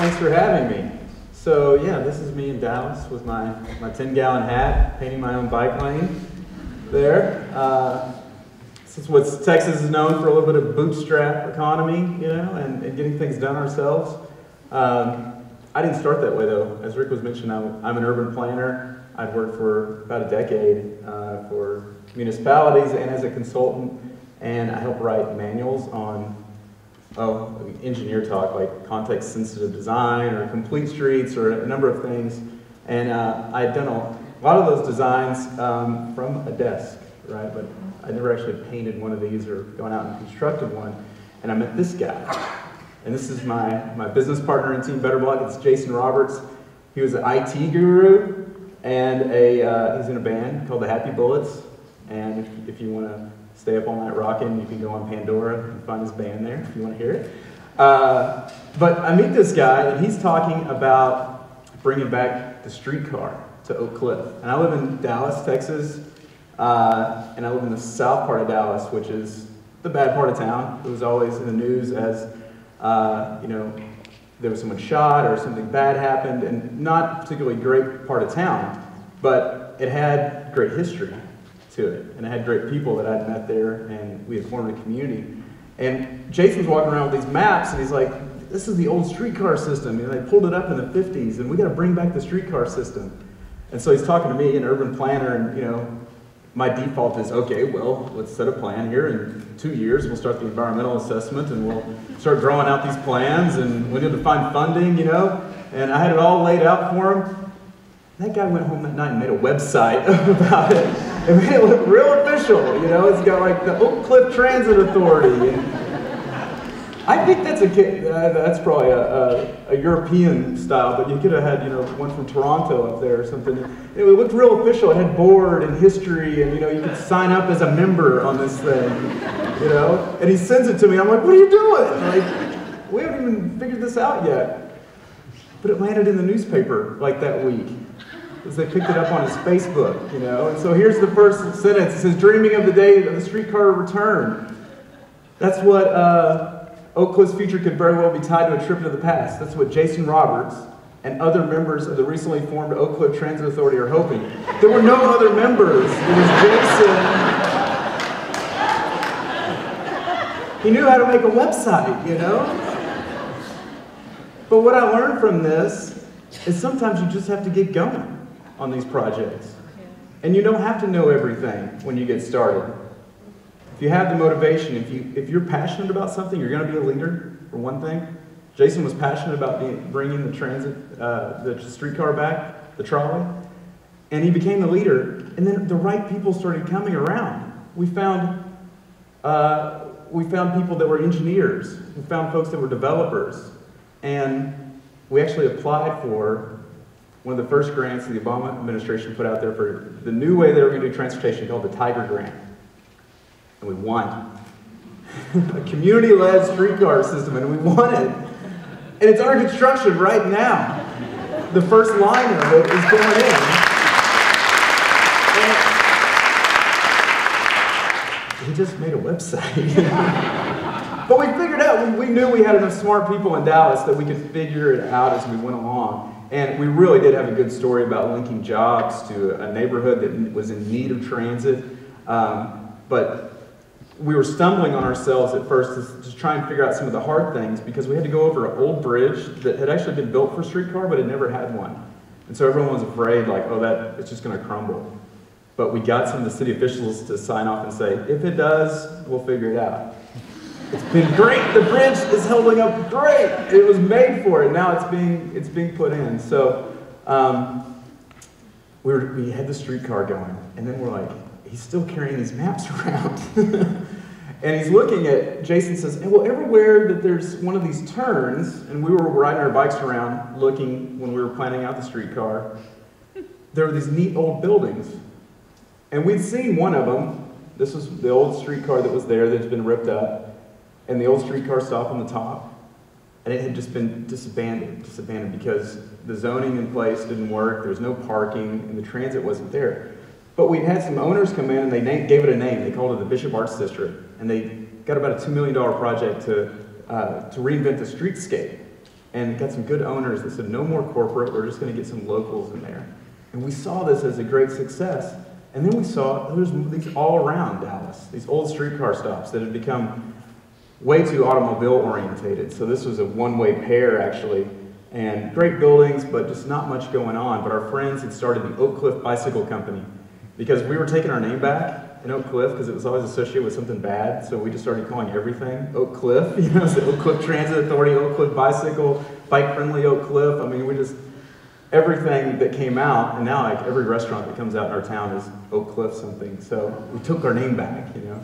Thanks for having me. So yeah, this is me in Dallas with my, my 10 gallon hat, painting my own bike lane there. Uh, is what Texas is known for a little bit of bootstrap economy, you know, and, and getting things done ourselves. Um, I didn't start that way though. As Rick was mentioning, I'm, I'm an urban planner. I've worked for about a decade uh, for municipalities and as a consultant, and I help write manuals on oh, engineer talk, like context-sensitive design or complete streets or a number of things. And uh, I had done a lot of those designs um, from a desk, right? But I never actually painted one of these or gone out and constructed one. And I met this guy. And this is my, my business partner in Team Better Block. It's Jason Roberts. He was an IT guru, and a, uh, he's in a band called the Happy Bullets. And if, if you want to stay up all night rocking. You can go on Pandora and find his band there if you want to hear it. Uh, but I meet this guy, and he's talking about bringing back the streetcar to Oak Cliff. And I live in Dallas, Texas, uh, and I live in the south part of Dallas, which is the bad part of town. It was always in the news as, uh, you know, there was someone shot or something bad happened, and not particularly great part of town, but it had great history to it. And I had great people that I'd met there, and we had formed a community. And Jason's walking around with these maps, and he's like, this is the old streetcar system. Know, they pulled it up in the 50s, and we got to bring back the streetcar system. And so he's talking to me, an urban planner, and you know, my default is, okay, well, let's set a plan here. In two years, we'll start the environmental assessment, and we'll start drawing out these plans, and we need to find funding, you know. And I had it all laid out for him. That guy went home that night and made a website about it. It made it look real official, you know. It's got like the Oak Cliff Transit Authority. I think that's a uh, that's probably a, a, a, European style, but you could have had you know one from Toronto up there or something. It looked real official. It had board and history, and you know you could sign up as a member on this thing, you know. And he sends it to me. I'm like, what are you doing? Like, we haven't even figured this out yet. But it landed in the newspaper like that week because they picked it up on his Facebook, you know. And so here's the first sentence. It says, dreaming of the day of the streetcar return. That's what uh, Oak Cliff's future could very well be tied to a trip to the past. That's what Jason Roberts and other members of the recently formed Oak Cliff Transit Authority are hoping. There were no other members. It was Jason. He knew how to make a website, you know? But what I learned from this is sometimes you just have to get going on these projects. And you don't have to know everything when you get started. If you have the motivation, if, you, if you're passionate about something, you're going to be a leader, for one thing. Jason was passionate about being, bringing the transit, uh, the streetcar back, the trolley, and he became the leader. And then the right people started coming around. We found, uh, we found people that were engineers. We found folks that were developers. And we actually applied for one of the first grants the Obama administration put out there for the new way they were going to do transportation called the Tiger Grant. And we won. a community-led streetcar system, and we won it. And it's under construction right now. The first line of it is going in. And he just made a website. but we figured out, we, we knew we had enough smart people in Dallas that we could figure it out as we went along. And we really did have a good story about linking jobs to a neighborhood that was in need of transit. Um, but we were stumbling on ourselves at first to, to, try and figure out some of the hard things because we had to go over an old bridge that had actually been built for streetcar but had never had one. And so everyone was afraid, like, oh, that it's just going to crumble. But we got some of the city officials to sign off and say, if it does, we'll figure it out. It's been great. The bridge is holding up great. It was made for it. Now it's being it's being put in. So um, we were, we had the streetcar going, and then we're like, he's still carrying these maps around. and he's looking at, Jason says, well, everywhere that there's one of these turns, and we were riding our bikes around looking when we were planning out the streetcar, there were these neat old buildings. And we'd seen one of them. This was the old streetcar that was there that's been ripped up and the old streetcar stop on the top, and it had just been disbanded, disbanded because the zoning in place didn't work, there was no parking, and the transit wasn't there. But we had some owners come in and they gave it a name. They called it the Bishop Arts District, and they got about a $2 million project to, uh, to reinvent the streetscape. and got some good owners that said, no more corporate, we're just going to get some locals in there. And we saw this as a great success. And then we saw there's these all around Dallas, these old streetcar stops that had become way too automobile orientated. So this was a one-way pair actually, and great buildings, but just not much going on. But our friends had started the Oak Cliff Bicycle Company because we were taking our name back in Oak Cliff because it was always associated with something bad. So we just started calling everything Oak Cliff. You know, so Oak Cliff Transit Authority, Oak Cliff Bicycle, Bike Friendly Oak Cliff. I mean, we just everything that came out, and now like every restaurant that comes out in our town is Oak Cliff something. So we took our name back. You know.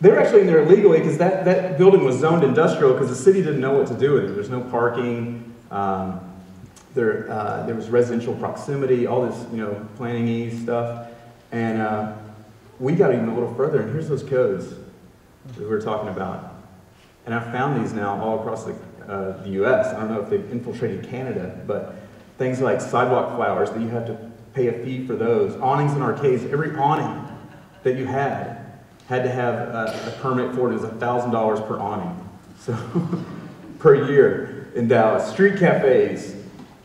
They're actually in there illegally because that, that building was zoned industrial because the city didn't know what to do with it. There's no parking. Um, there, uh, there was residential proximity, all this, you know, planning y stuff. And uh, we got even a little further, and here's those codes that we were talking about. And I found these now all across the, uh, the U.S. I don't know if they've infiltrated Canada, but things like sidewalk flowers that you have to pay a fee for those. Awnings and arcades, every awning that you had had to have a, a permit for it. It was $1,000 per awning. So, per year in Dallas. Street cafes,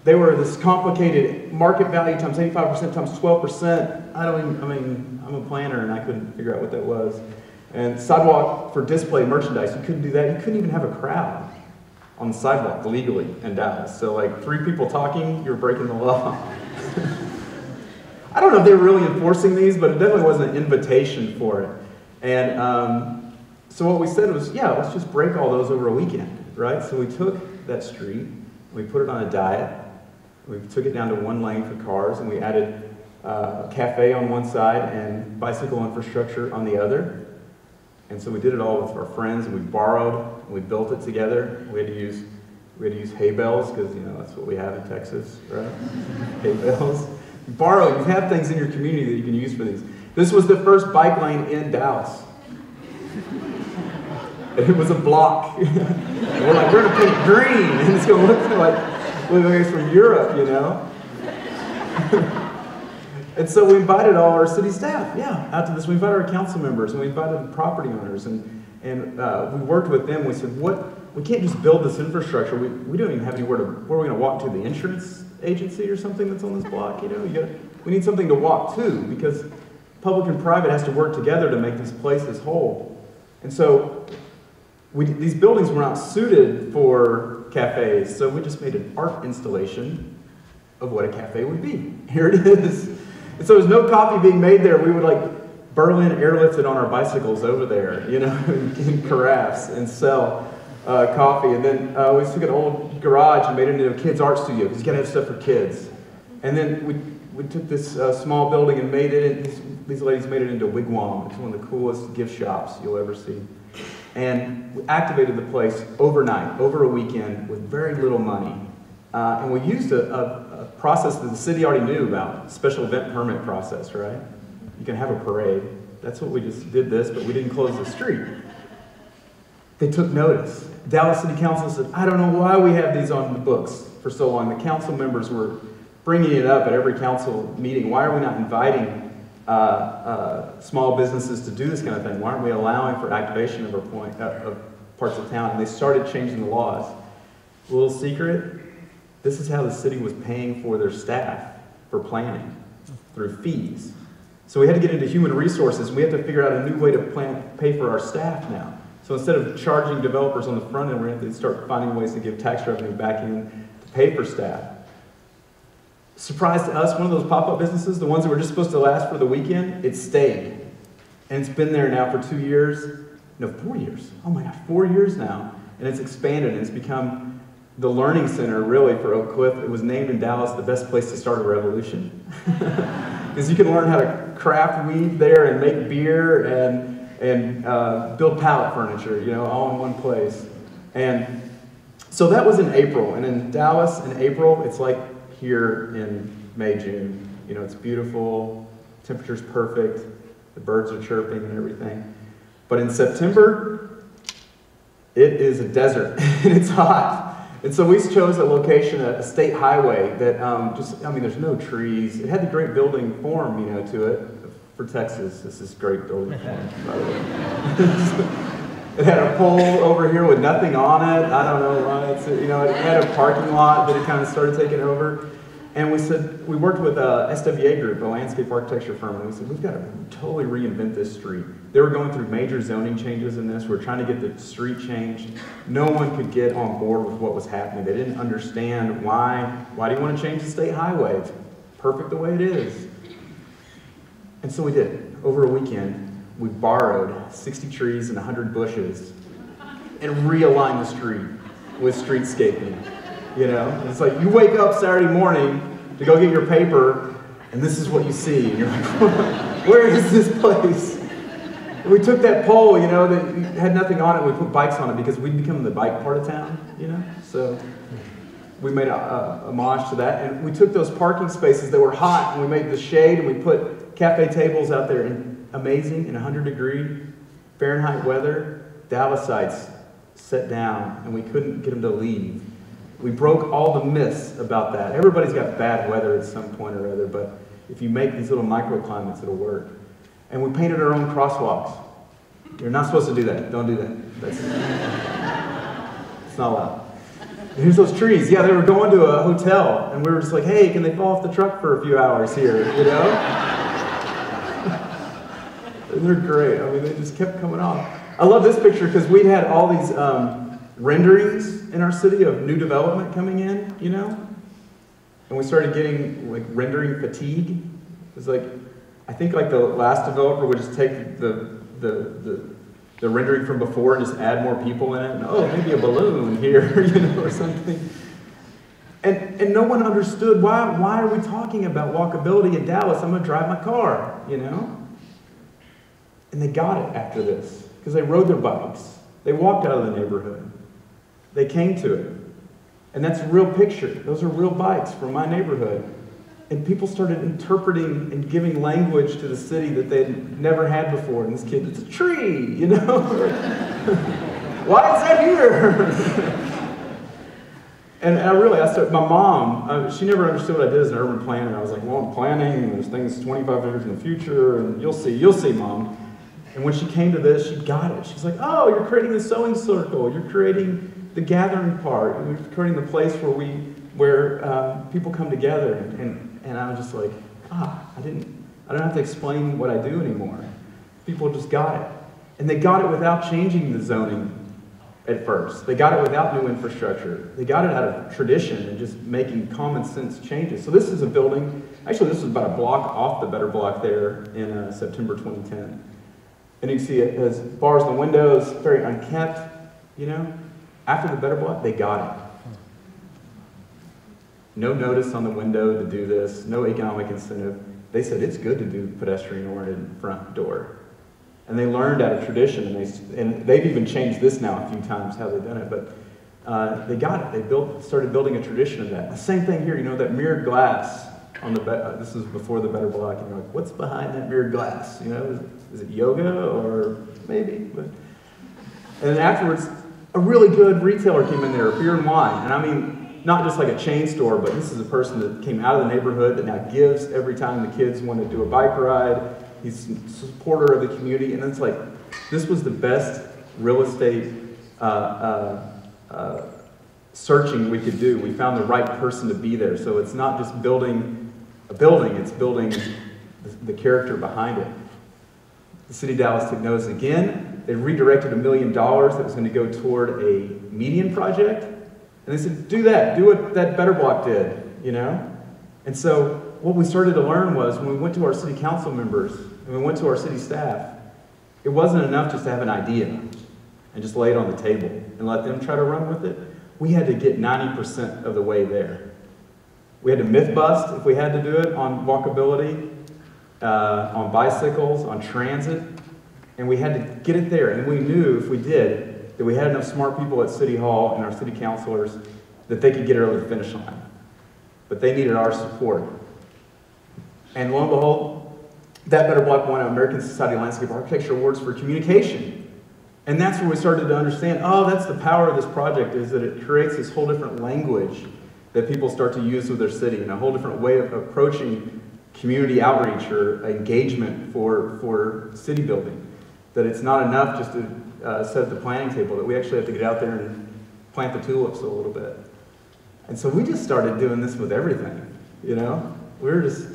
they were this complicated market value times 85% times 12%. I don't even, I mean, I'm a planner and I couldn't figure out what that was. And sidewalk for display merchandise, you couldn't do that. You couldn't even have a crowd on the sidewalk legally in Dallas. So like three people talking, you're breaking the law. I don't know if they were really enforcing these, but it definitely wasn't an invitation for it. And um, so what we said was, yeah, let's just break all those over a weekend, right? So we took that street, we put it on a diet, we took it down to one lane for cars, and we added uh, a cafe on one side and bicycle infrastructure on the other. And so we did it all with our friends, and we borrowed, and we built it together. We had to use we had to use hay bales because you know that's what we have in Texas, right? hay bales. Borrow. You have things in your community that you can use for these. This was the first bike lane in Dallas. It was a block. we're like, we're gonna paint green, and it's gonna look like look like it's from Europe, you know. and so we invited all our city staff, yeah, out to this. We invited our council members, and we invited property owners, and and uh, we worked with them. We said, what? We can't just build this infrastructure. We, we don't even have anywhere to. Where are we going to walk to? The insurance agency or something that's on this block? You know, you got. We need something to walk to because public and private has to work together to make these places whole. And so we, these buildings were not suited for cafes, so we just made an art installation of what a cafe would be. Here it is. And so there's no coffee being made there. We would like Berlin airlift it on our bicycles over there, you know, in carafes and sell uh, coffee. And then uh, we took an old garage and made it into a kids' art studio because you gotta have stuff for kids. And then we, we took this uh, small building and made it, these, these ladies made it into wigwam. It's one of the coolest gift shops you'll ever see. And we activated the place overnight, over a weekend, with very little money. Uh, and we used a, a, a, process that the city already knew about, special event permit process, right? You can have a parade. That's what we just did this, but we didn't close the street. They took notice. Dallas City Council said, I don't know why we have these on the books for so long. The council members were bringing it up at every council meeting. Why are we not inviting uh, uh, small businesses to do this kind of thing? Why aren't we allowing for activation of, point, uh, of parts of town? And they started changing the laws. Little secret, this is how the city was paying for their staff for planning, through fees. So we had to get into human resources, and we have to figure out a new way to plan, pay for our staff now. So instead of charging developers on the front end, we're going to start finding ways to give tax revenue back in to pay for staff surprise to us, one of those pop-up businesses, the ones that were just supposed to last for the weekend, it stayed. And it's been there now for two years, no, four years. Oh my God, four years now. And it's expanded and it's become the learning center really for Oak Cliff. It was named in Dallas the best place to start a revolution. Because you can learn how to craft weed there and make beer and, and uh, build pallet furniture, you know, all in one place. And so that was in April. And in Dallas in April, it's like here in May, June. You know, it's beautiful, temperature's perfect, the birds are chirping and everything. But in September, it is a desert and it's hot. And so we chose a location, a, state highway that um, just, I mean, there's no trees. It had the great building form, you know, to it for Texas. This is great building form, by the way. It had a pole over here with nothing on it. I don't know why. It's, you know, it had a parking lot that it kind of started taking over. And we said, we worked with a SWA group, a landscape architecture firm, and we said, we've got to totally reinvent this street. They were going through major zoning changes in this. We are trying to get the street changed. No one could get on board with what was happening. They didn't understand why, why do you want to change the state highway? It's perfect the way it is. And so we did. Over a weekend, we borrowed 60 trees and 100 bushes and realigned the street with streetscaping. You know, it's like you wake up Saturday morning to go get your paper, and this is what you see, and you're like, where is this place? And we took that pole, you know, that had nothing on it. We put bikes on it because we'd become the bike part of town, you know. So we made a, a, a homage to that, and we took those parking spaces that were hot, and we made the shade, and we put cafe tables out there, and amazing in 100 degree Fahrenheit weather, Dallasites sat down, and we couldn't get them to leave we broke all the myths about that. Everybody's got bad weather at some point or other, but if you make these little microclimates, it'll work. And we painted our own crosswalks. You're not supposed to do that. Don't do that. That's, it's not allowed. here's those trees. Yeah, they were going to a hotel, and we were just like, hey, can they fall off the truck for a few hours here? You know? They're great. I mean, they just kept coming off. I love this picture because we'd had all these. Um, renderings in our city of new development coming in, you know? And we started getting like rendering fatigue. It was like, I think like the last developer would just take the, the, the, the rendering from before and just add more people in it. And, oh, maybe a balloon here, you know, or something. And, and no one understood why, why are we talking about walkability in Dallas? I'm going to drive my car, you know? And they got it after this because they rode their bikes. They walked out of the neighborhood. They came to it. And that's a real picture. Those are real bikes from my neighborhood. And people started interpreting and giving language to the city that they'd never had before. And this kid, it's a tree, you know? Why is that here? and I really, I started, my mom, uh, she never understood what I did as an urban planner. I was like, well, I'm planning, and there's things 25 years in the future, and you'll see, you'll see, mom. And when she came to this, she got it. She's like, oh, you're creating the sewing circle. You're creating the gathering part, You're creating the place where we where um, people come together, and, and, I was just like, ah, I didn't, I don't have to explain what I do anymore. People just got it, and they got it without changing the zoning at first. They got it without new infrastructure. They got it out of tradition and just making common sense changes. So this is a building. Actually, this is about a block off the Better Block there in uh, September 2010. And you can see it has bars in the windows, very unkempt, you know. After the better block, they got it. No notice on the window to do this, no economic incentive. They said it's good to do pedestrian-oriented front door. And they learned out of tradition, and, they, and they've even changed this now a few times how they've done it, but uh, they got it. They built, started building a tradition of that. The same thing here, you know, that mirrored glass on the, uh, this is before the better block, and you're like, what's behind that mirrored glass? You know, is, it yoga or maybe? But, and then afterwards, a really good retailer came in there, beer and wine. And I mean, not just like a chain store, but this is a person that came out of the neighborhood that now gives every time the kids want to do a bike ride. He's a supporter of the community. And it's like, this was the best real estate uh, uh, uh, searching we could do. We found the right person to be there. So it's not just building a building, it's building the character behind it. The city of Dallas took notice again they redirected a million dollars that was going to go toward a median project. And they said, do that, do what that Better Block did, you know? And so what we started to learn was when we went to our city council members and we went to our city staff, it wasn't enough just to have an idea and just lay it on the table and let them try to run with it. We had to get 90% of the way there. We had to myth bust if we had to do it on walkability, uh, on bicycles, on transit. And we had to get it there. And we knew if we did, that we had enough smart people at City Hall and our city councilors that they could get it over the finish line. But they needed our support. And lo and behold, that Better Block won American Society of Landscape Architecture Awards for communication. And that's where we started to understand, oh, that's the power of this project, is that it creates this whole different language that people start to use with their city and a whole different way of approaching community outreach or engagement for, for city building. that it's not enough just to uh, set at the planning table, that we actually have to get out there and plant the tulips a little bit. And so we just started doing this with everything, you know? We were just,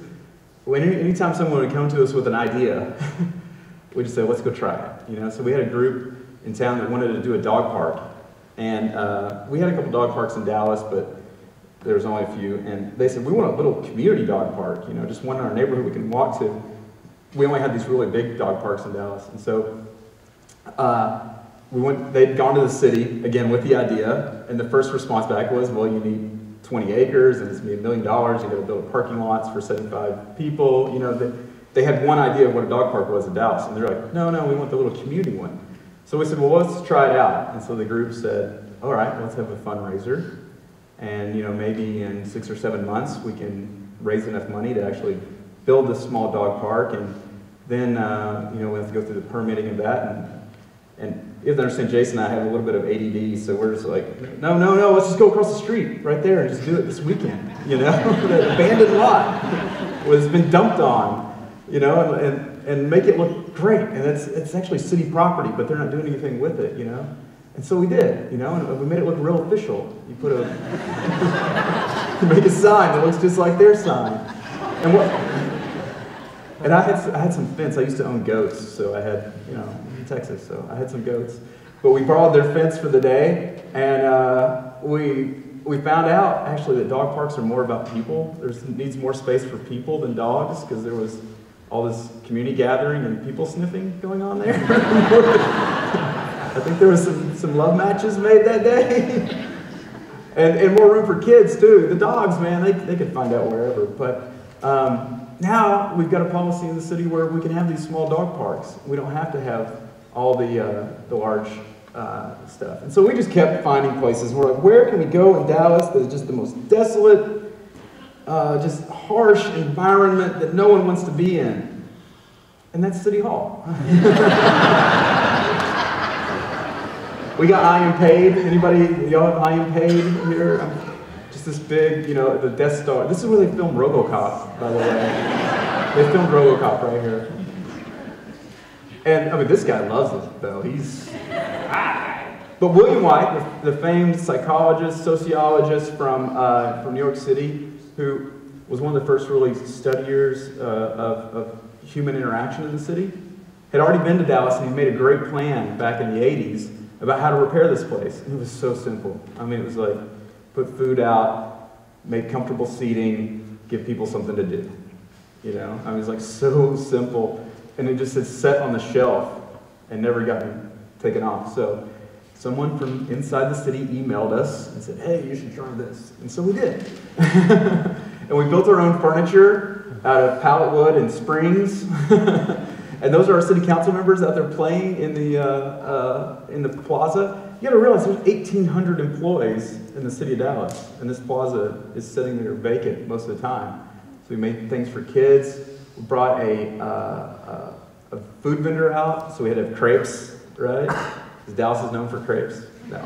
when, anytime someone would come to us with an idea, we just say, let's go try it, you know? So we had a group in town that wanted to do a dog park. And uh, we had a couple dog parks in Dallas, but there was only a few. And they said, we want a little community dog park, you know, just one in our neighborhood we can walk to. We only had these really big dog parks in Dallas. And so uh, we went, they'd gone to the city, again, with the idea. And the first response back was, well, you need 20 acres and it's to be a million dollars. You got to build parking lots for 75 people. You know, they had one idea of what a dog park was in Dallas. And they're like, no, no, we want the little community one. So we said, well, let's try it out. And so the group said, all right, let's have a fundraiser. And, you know, maybe in six or seven months, we can raise enough money to actually build this small dog park. And then, uh, you know, we have to go through the permitting of that. And, and have to understand, Jason and I have a little bit of ADD, so we're just like, no, no, no, let's just go across the street right there and just do it this weekend. You know, the abandoned lot was been dumped on, you know, and, and and make it look great. And it's, it's actually city property, but they're not doing anything with it, you know? And so we did, you know, and we made it look real official. You put a, you make a sign that looks just like their sign. And what, and I had, I had some fence. I used to own goats, so I had, you know, in Texas, so I had some goats. But we borrowed their fence for the day, and uh, we, we found out actually that dog parks are more about people. There's needs more space for people than dogs because there was all this community gathering and people sniffing going on there. I think there was some, some love matches made that day. and, and more room for kids too. The dogs, man, they, they could find out wherever. But um, now we've got a policy in the city where we can have these small dog parks. We don't have to have all the, uh, the large uh, stuff. And so we just kept finding places. We're like, where can we go in Dallas that is just the most desolate, uh, just harsh environment that no one wants to be in. And that's City Hall. we got I.M. Pei. Anybody, y'all have I.M. Pei here? Just this big, you know, the Death Star. This is where they filmed Robocop, by the way. they filmed Robocop right here. And I mean, this guy loves it, though. He's. But William Whyte, the, the famed psychologist, sociologist from, uh, from New York City, who was one of the first really studiers uh, of, of human interaction in the city, had already been to Dallas and he made a great plan back in the 80s about how to repair this place. And it was so simple. I mean, it was like put food out, make comfortable seating, give people something to do. You know, I mean, it was like so simple. And it just had set on the shelf and never gotten taken off. So someone from inside the city emailed us and said, hey, you should try this. And so we did. and we built our own furniture out of pallet wood and springs. and those are our city council members out there playing in the, uh, uh, in the plaza. You gotta realize there's 1,800 employees in the city of Dallas, and this plaza is sitting there vacant most of the time. So we made things for kids. We brought a, uh, a food vendor out, so we had to have crepes, right? Because Dallas is known for crepes. No.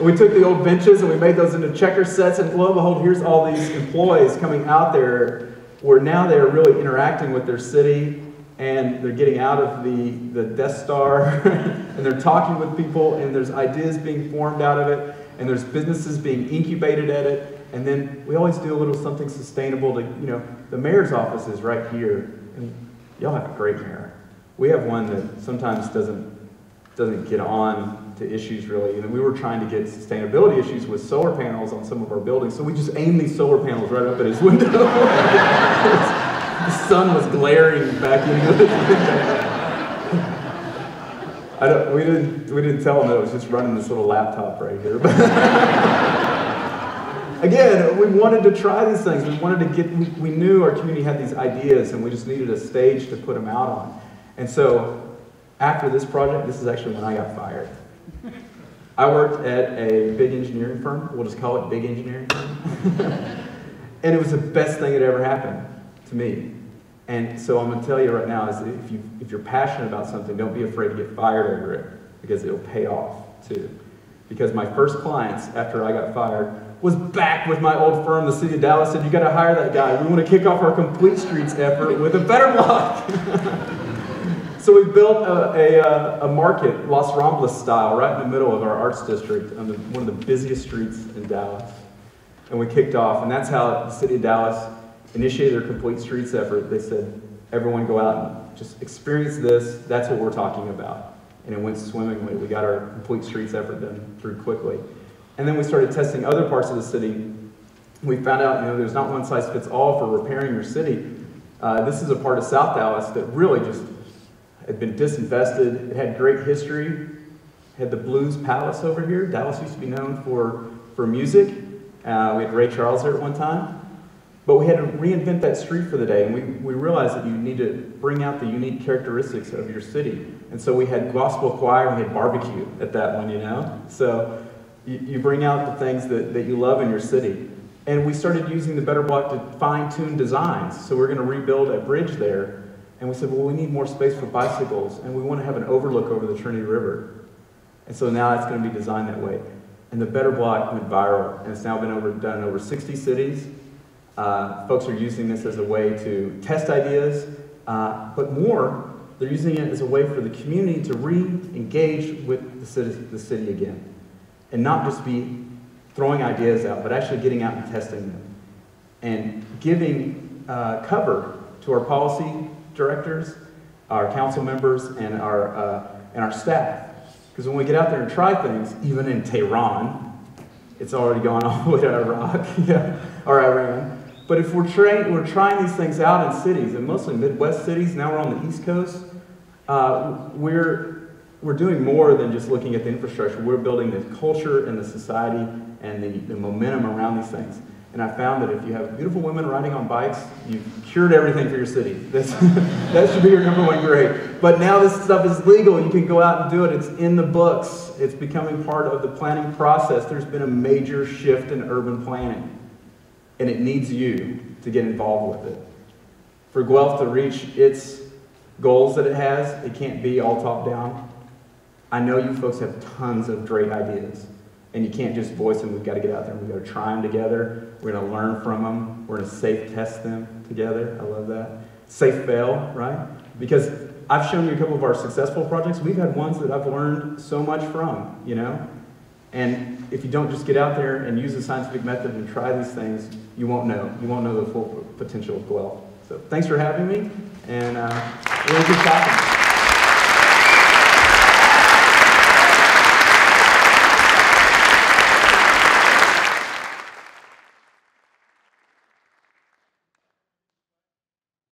we took the old benches and we made those into checker sets, and lo and behold, here's all these employees coming out there where now they're really interacting with their city and they're getting out of the, the Death Star and they're talking with people and there's ideas being formed out of it and there's businesses being incubated at it. And then we always do a little something sustainable to, you know, the mayor's office is right here. And y'all have a great mayor. We have one that sometimes doesn't doesn't get on to issues really. And we were trying to get sustainability issues with solar panels on some of our buildings, so we just aimed these solar panels right up at his window. the sun was glaring back into his window. I don't, we didn't we didn't tell him that it was just running this little laptop right here. Again, we wanted to try these things. We wanted to get. We, we knew our community had these ideas, and we just needed a stage to put them out on. And so after this project, this is actually when I got fired. I worked at a big engineering firm. We'll just call it big engineering and it was the best thing that ever happened to me. And so I'm going to tell you right now is if, you, if you're passionate about something, don't be afraid to get fired over it because it'll pay off too. Because my first clients after I got fired was back with my old firm, the city of Dallas, said, you got to hire that guy. We want to kick off our complete streets effort with a better block. So we built a, a, uh, a market, Los Ramblas style, right in the middle of our arts district, on the, one of the busiest streets in Dallas. And we kicked off, and that's how the city of Dallas initiated their complete streets effort. They said, everyone go out and just experience this. That's what we're talking about. And it went swimmingly. We got our complete streets effort done through quickly. And then we started testing other parts of the city. We found out, you know, there's not one size fits all for repairing your city. Uh, this is a part of South Dallas that really just had been disinvested. It had great history. Had the Blues Palace over here. Dallas used to be known for, for music. Uh, we had Ray Charles there at one time. But we had to reinvent that street for the day, and we, we realized that you need to bring out the unique characteristics of your city. And so we had gospel choir, we had barbecue at that one, you know? So you, you bring out the things that, that you love in your city. And we started using the Better Block to fine tune designs. So we're going to rebuild a bridge there. And we said, well, we need more space for bicycles, and we want to have an overlook over the Trinity River. And so now it's going to be designed that way. And the Better Block went viral, and it's now been over, done in over 60 cities. Uh, folks are using this as a way to test ideas, uh, but more, they're using it as a way for the community to re-engage with the city, the city again. And not just be throwing ideas out, but actually getting out and testing them. And giving uh, cover to our policy directors, our council members, and our, uh, and our staff. Because when we get out there and try things, even in Tehran, it's already gone all the way to Iraq yeah, or Iran. But if we're, tra- we're trying these things out in cities, and mostly Midwest cities, now we're on the East Coast, uh, we're, we're doing more than just looking at the infrastructure. We're building the culture and the society and the, the momentum around these things. And I found that if you have beautiful women riding on bikes, you've cured everything for your city. That should be your number one grade. But now this stuff is legal. You can go out and do it. It's in the books. It's becoming part of the planning process. There's been a major shift in urban planning. And it needs you to get involved with it. For Guelph to reach its goals that it has, it can't be all top down. I know you folks have tons of great ideas and you can't just voice them. We've got to get out there and we've got to try them together. We're going to learn from them. We're going to safe test them together. I love that. Safe fail, right? Because I've shown you a couple of our successful projects. We've had ones that I've learned so much from, you know? And if you don't just get out there and use the scientific method and try these things, you won't know. You won't know the full potential of Guelph. So thanks for having me, and uh, really good talking.